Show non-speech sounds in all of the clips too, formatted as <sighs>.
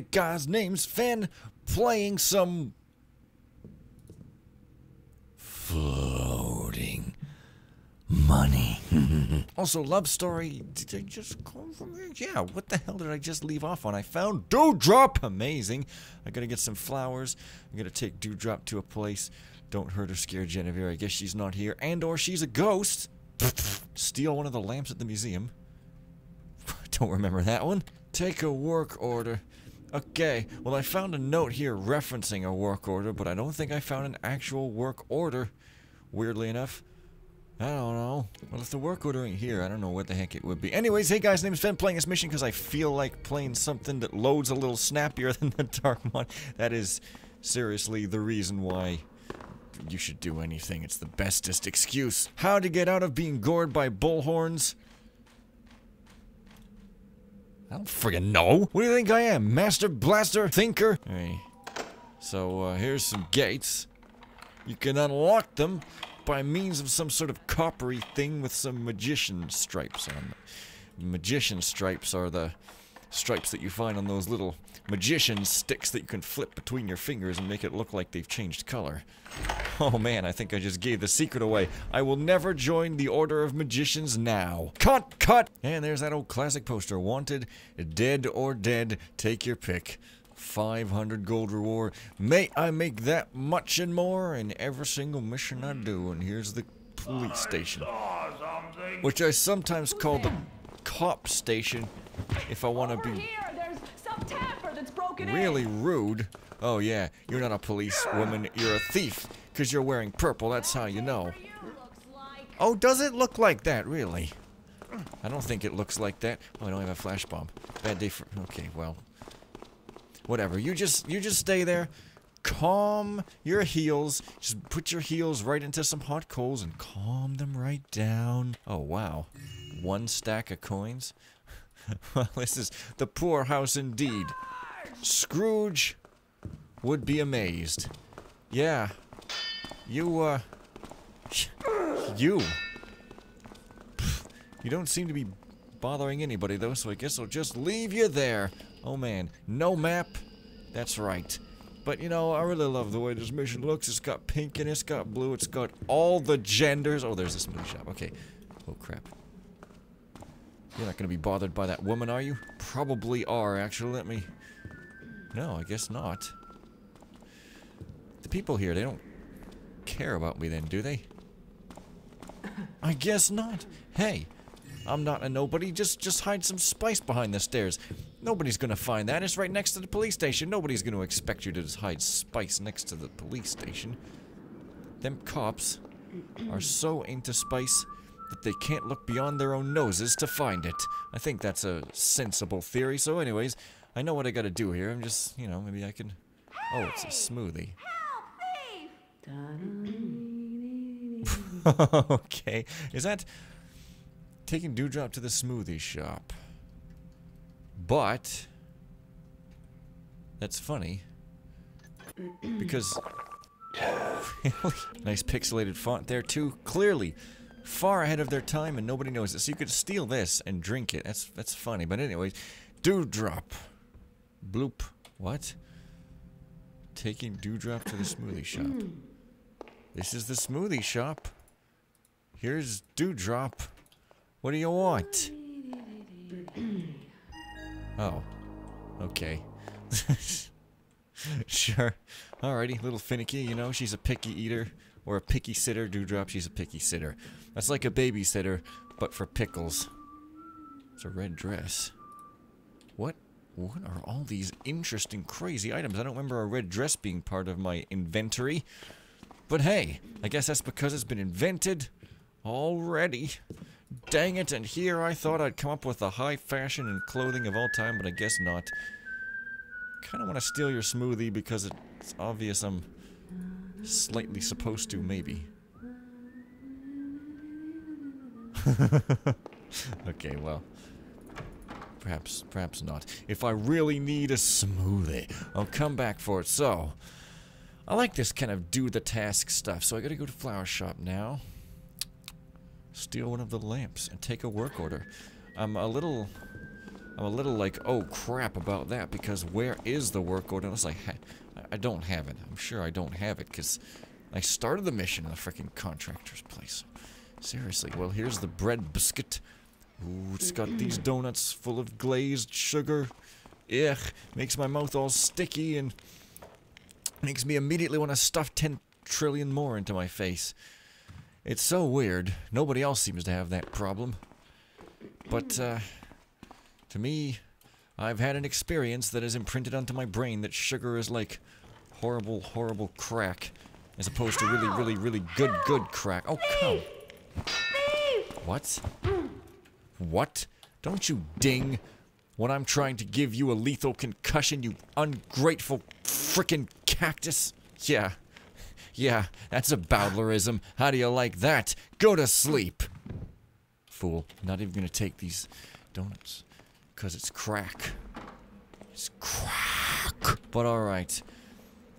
guy's name's Fen playing some floating money. <laughs> also, love story. Did I just come from here? Yeah, what the hell did I just leave off on? I found Dewdrop. Amazing. I gotta get some flowers. I gotta take Dewdrop to a place. Don't hurt or scare Genevieve. I guess she's not here. And or she's a ghost. <laughs> Steal one of the lamps at the museum. <laughs> Don't remember that one. Take a work order. Okay, well I found a note here referencing a work order, but I don't think I found an actual work order. Weirdly enough. I don't know. Well, if the work order ain't here, I don't know what the heck it would be. Anyways, hey guys, name's Fen playing this mission because I feel like playing something that loads a little snappier <laughs> than the Dark Mod. That is seriously the reason why you should do anything. It's the bestest excuse. How to get out of being gored by bullhorns? I don't friggin' know. What do you think I am? Master Blaster? Thinker? Hey. So, uh, here's some gates. You can unlock them by means of some sort of coppery thing with some magician stripes on them. Magician stripes are the stripes that you find on those little magician sticks that you can flip between your fingers and make it look like they've changed color. Oh man, I think I just gave the secret away. I will never join the Order of Magicians now. Cut! Cut! And there's that old classic poster. Wanted, dead or dead, take your pick. 500 gold reward. May I make that much and more in every single mission I do. And here's the police station. Which I sometimes call the cop station if I want to be really rude. Oh yeah, you're not a police woman, you're a thief. Because you're wearing purple, that's how you know. Oh, does it look like that, really? I don't think it looks like that. Oh, I don't have a flash bomb. Bad day for... Okay, well. Whatever. You just, you just stay there. Calm your heels. Just put your heels right into some hot coals and calm them right down. Oh, wow. One stack of coins? <laughs> well, this is the poor house indeed. Scrooge would be amazed. Yeah. You, uh... <laughs> You. <sighs> You don't seem to be bothering anybody, though, so I guess I'll just leave you there. Oh, man. No map? That's right. But, you know, I really love the way this mission looks. It's got pink and it's got blue. It's got all the genders. Oh, there's a smoothie shop. Okay. Oh, crap. You're not going to be bothered by that woman, are you? Probably are, actually. Let me... No, I guess not. The people here, they don't care about me then, do they? I guess not. Hey, I'm not a nobody. Just just hide some spice behind the stairs. Nobody's gonna find that. It's right next to the police station. Nobody's gonna expect you to just hide spice next to the police station. Them cops are so into spice that they can't look beyond their own noses to find it. I think that's a sensible theory. So anyways, I know what I gotta do here. I'm just, you know, maybe I can... Oh, it's a smoothie. <laughs> okay. Is that taking Dewdrop to the smoothie shop? But that's funny because <laughs> nice pixelated font there too. Clearly far ahead of their time and nobody knows it. So you could steal this and drink it. That's that's funny. But anyways, Dewdrop. Bloop. What? Taking Dewdrop to the smoothie shop. This is the smoothie shop. Here's Dewdrop. What do you want? <clears throat> Oh. Okay. <laughs> sure. Alrighty, little finicky, you know, she's a picky eater. Or a picky sitter. Dewdrop, she's a picky sitter. That's like a babysitter, but for pickles. It's a red dress. What? What are all these interesting, crazy items? I don't remember a red dress being part of my inventory. But hey, I guess that's because it's been invented already. Dang it, and here I thought I'd come up with the high fashion and clothing of all time, but I guess not. Kinda wanna steal your smoothie because it's obvious I'm slightly supposed to, maybe. <laughs> okay, well. Perhaps, perhaps not. If I really need a smoothie, I'll come back for it. So, I like this kind of do the task stuff, so I gotta go to flower shop now. Steal one of the lamps and take a work order. I'm a little I'm a little like, oh crap about that, because where is the work order? Unless I ha I don't have it. I'm sure I don't have it, because I started the mission in the freaking contractor's place. Seriously, well, here's the bread biscuit. Ooh, it's got these donuts full of glazed sugar. Ugh, makes my mouth all sticky and makes me immediately want to stuff 10 trillion more into my face. It's so weird. Nobody else seems to have that problem. But, uh, to me, I've had an experience that has imprinted onto my brain that sugar is like horrible, horrible crack, as opposed to really, really, really good, good crack. Oh, come. What? What? Don't you ding when I'm trying to give you a lethal concussion, you ungrateful frickin' cactus? Yeah. Yeah, that's a Bowdlerism. How do you like that? Go to sleep. Fool. Not even gonna take these donuts. Because it's crack. It's crack. But alright.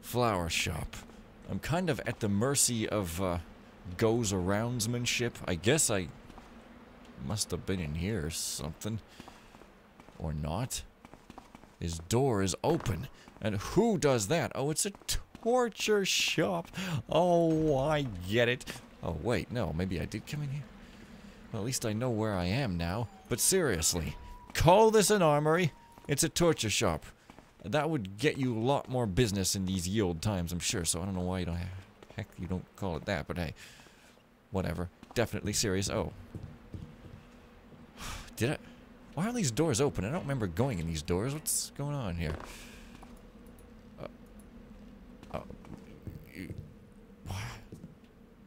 Flower shop. I'm kind of at the mercy of, uh, goes aroundsmanship. I guess I must have been in here or something. Or not. His door is open. And who does that? Oh, it's a torture shop. Oh, I get it. Oh, wait, no, maybe I did come in here. Well, at least I know where I am now. But seriously, call this an armory? It's a torture shop. That would get you a lot more business in these yield times, I'm sure, so I don't know why you don't heck you don't call it that, but hey. Whatever. Definitely serious. Oh. <sighs> Did it? Why are these doors open? I don't remember going in these doors. What's going on here? Uh, uh, <sighs>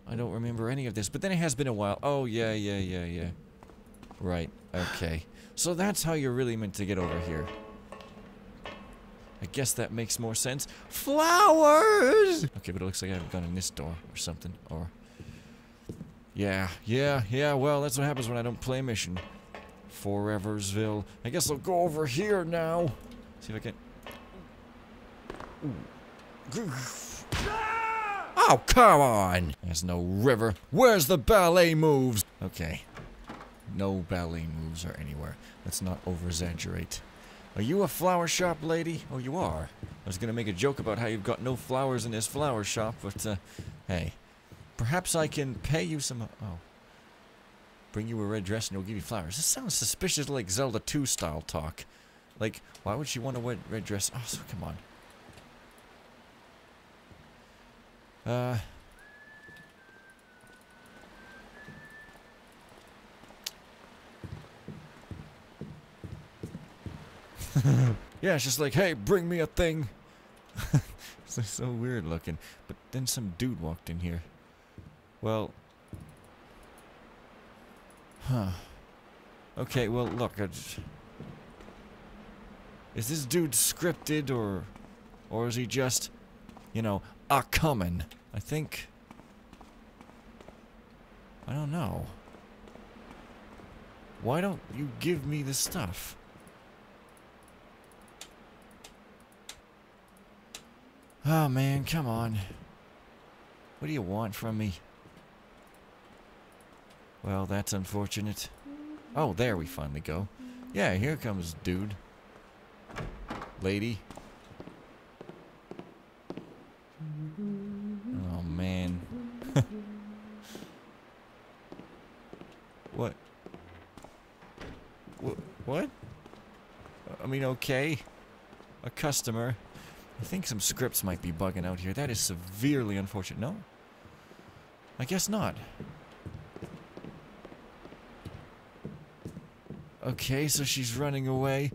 I don't remember any of this, but then it has been a while. Oh, yeah, yeah, yeah, yeah. Right, okay. So that's how you're really meant to get over here. I guess that makes more sense. Flowers! Okay, but it looks like I haven't gone in this door or something, or... Yeah, yeah, yeah, well, that's what happens when I don't play mission. Foreversville. I guess I'll go over here now. See if I can... Oh, come on! There's no river. Where's the ballet moves? Okay. No ballet moves are anywhere. Let's not over-exaggerate. Are you a flower shop lady? Oh, you are. I was gonna make a joke about how you've got no flowers in this flower shop, but, uh, hey. Perhaps I can pay you some... Oh. Bring you a red dress and he'll give you flowers. This sounds suspiciously like Zelda 2 style talk. Like, why would she want a red, red dress? Oh, so come on. Uh... <laughs> yeah, it's just like, hey, bring me a thing. <laughs> it's so weird looking. But then some dude walked in here. Well. Huh. Okay, well, look. Is this dude scripted or. Or is he just, you know, a coming? I think. I don't know. Why don't you give me the stuff? Oh man, come on. What do you want from me? Well, that's unfortunate. Oh, there we finally go. Yeah, here comes dude. Lady. Oh, man. <laughs> what? What? What? I mean, okay. A customer. I think some scripts might be bugging out here. That is severely unfortunate. No? I guess not. Okay, so she's running away.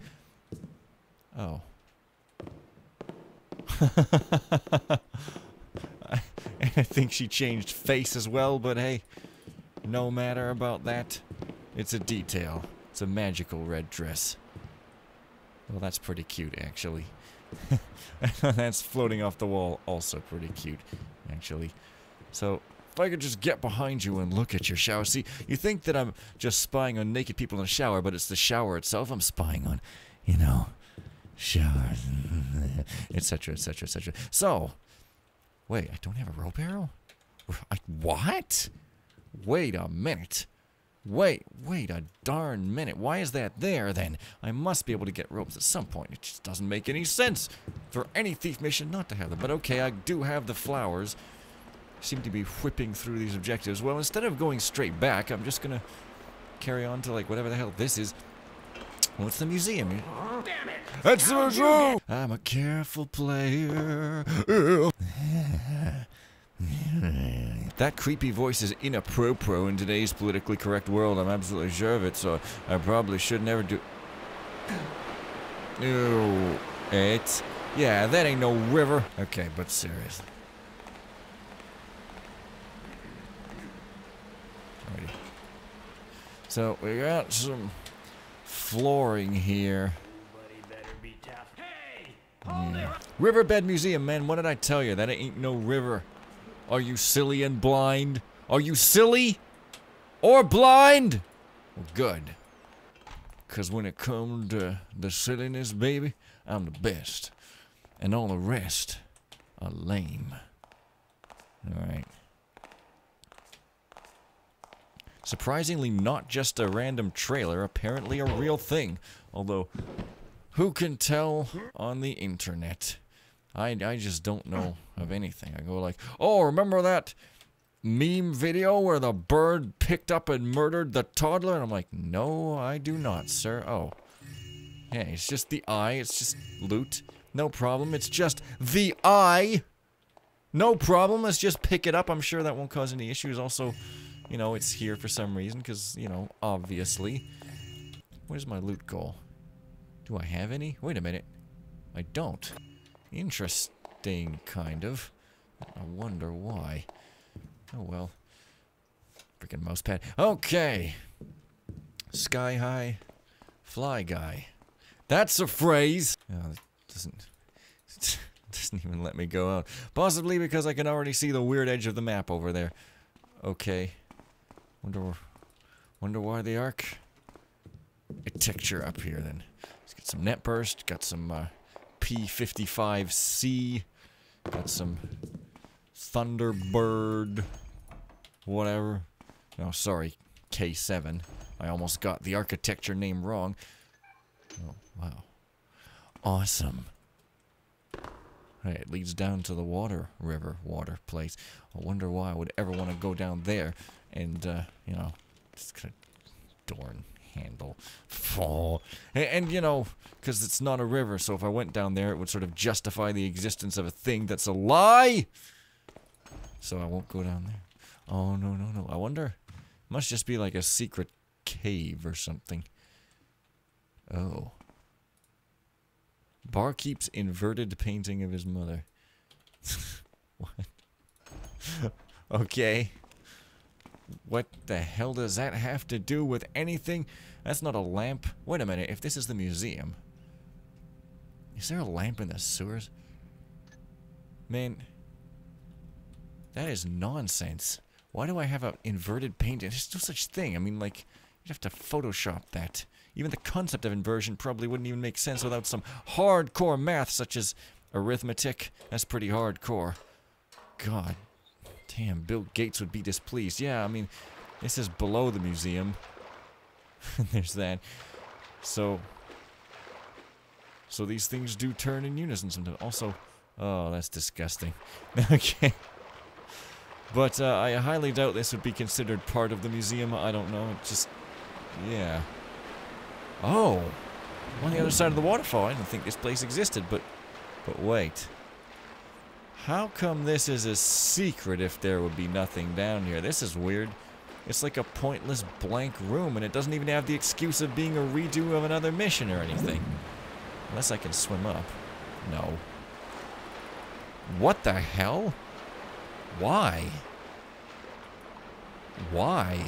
Oh. <laughs> And I think she changed face as well, but hey, no matter about that. It's a detail. It's a magical red dress. Well, that's pretty cute, actually. <laughs> that's floating off the wall, also pretty cute, actually. So, if I could just get behind you and look at your shower. See, you think that I'm just spying on naked people in the shower, but it's the shower itself I'm spying on. You know, showers, etc., etc., etc. So, wait, I don't have a rope arrow? I, what? Wait a minute. Wait, wait a darn minute. Why is that there then? I must be able to get ropes at some point. It just doesn't make any sense for any thief mission not to have them. But okay, I do have the flowers. Seem to be whipping through these objectives. Well, instead of going straight back, I'm just gonna carry on to like whatever the hell this is. What's the museum? Damn it! That's the museum! I'm a careful player. That creepy voice is inappropriate in today's politically correct world. I'm absolutely sure of it, so I probably should never do. No, it. Yeah, that ain't no river. Okay, but seriously. Alrighty. So we got some flooring here. Be tough. Hey! It! Riverbed Museum, man. What did I tell you? That ain't no river. Are you silly and blind? Are you silly? Or blind? Well, good. Because when it comes to the silliness, baby, I'm the best. And all the rest are lame. Alright. Surprisingly, not just a random trailer, apparently a real thing. Although, who can tell on the internet? I, I just don't know of anything. I go like, oh, remember that meme video where the bird picked up and murdered the toddler? And I'm like, no, I do not, sir. Oh. Yeah, it's just the eye. It's just loot. No problem. It's just the eye. No problem. Let's just pick it up. I'm sure that won't cause any issues. Also, you know, it's here for some reason because, you know, obviously. Where's my loot goal? Do I have any? Wait a minute. I don't. Interesting, kind of. I wonder why. Oh well. Freaking mouse pad. Okay. Sky high, fly guy. That's a phrase. Oh, it doesn't <laughs> doesn't even let me go out. Possibly because I can already see the weird edge of the map over there. Okay. Wonder wonder why the arc a texture up here then. Let's get some NetBurst, got some uh, P55C, got some Thunderbird, whatever. No, sorry, K7. I almost got the architecture name wrong. Oh, wow. Awesome. Hey, it leads down to the water river, water place. I wonder why I would ever want to go down there and, uh, you know, just gonna dorn handle fall. And, and you know, because it's not a river, so if I went down there, it would sort of justify the existence of a thing that's a lie. So I won't go down there. Oh, no, no, no. I wonder. Must just be like a secret cave or something. Oh. Bar keeps inverted painting of his mother. <laughs> what? <laughs> okay. What the hell does that have to do with anything? That's not a lamp. Wait a minute, if this is the museum. Is there a lamp in the sewers? Man, that is nonsense. Why do I have an inverted painting? There's no such thing. I mean, like, you'd have to Photoshop that. Even the concept of inversion probably wouldn't even make sense without some hardcore math such as arithmetic. That's pretty hardcore. God damn, Bill Gates would be displeased. Yeah, I mean, this is below the museum. <laughs> There's that. So, so these things do turn in unison sometimes. Also, oh, that's disgusting. <laughs> okay. But uh, I highly doubt this would be considered part of the museum. I don't know. Just, yeah. Oh, on the other side of the waterfall. I didn't think this place existed, but, but wait. How come this is a secret if there would be nothing down here? This is weird. It's like a pointless blank room, and it doesn't even have the excuse of being a redo of another mission or anything. Unless I can swim up. No. What the hell? Why? Why?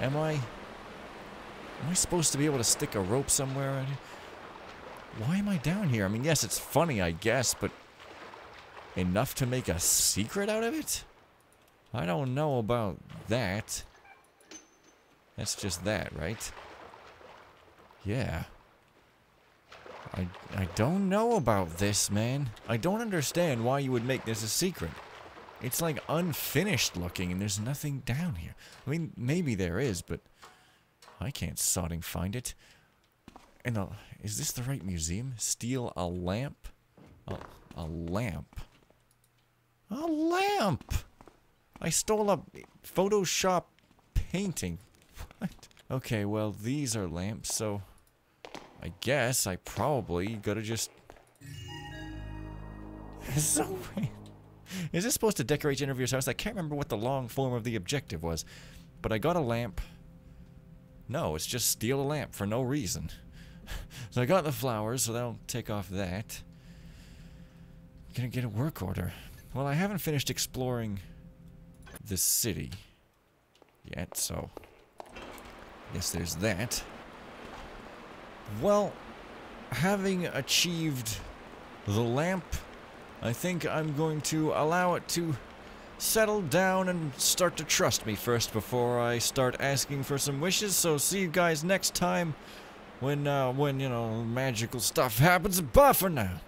Am I... Am I supposed to be able to stick a rope somewhere? Why am I down here? I mean, yes, it's funny, I guess, but... Enough to make a secret out of it? I don't know about that. That's just that, right? Yeah. I, I don't know about this, man. I don't understand why you would make this a secret. it's like unfinished looking and there's nothing down here. I mean, maybe there is, but I can't sodding find it. Uh, is this the right museum? Steal a lamp? A, a lamp. A lamp! I stole a Photoshop painting. What? Okay, well, these are lamps, so I guess I probably gotta just... <laughs> so Is this supposed to decorate your interviewer's house? I can't remember what the long form of the objective was. But I got a lamp. No, it's just steal a lamp for no reason. So I got the flowers, so that'll take off that. I'm Gonna get a work order. Well, I haven't finished exploring the city yet, so I guess there's that. Well, having achieved the lamp, I think I'm going to allow it to settle down and start to trust me first before I start asking for some wishes. So see you guys next time when, uh, when, you know, magical stuff happens. Bye for now.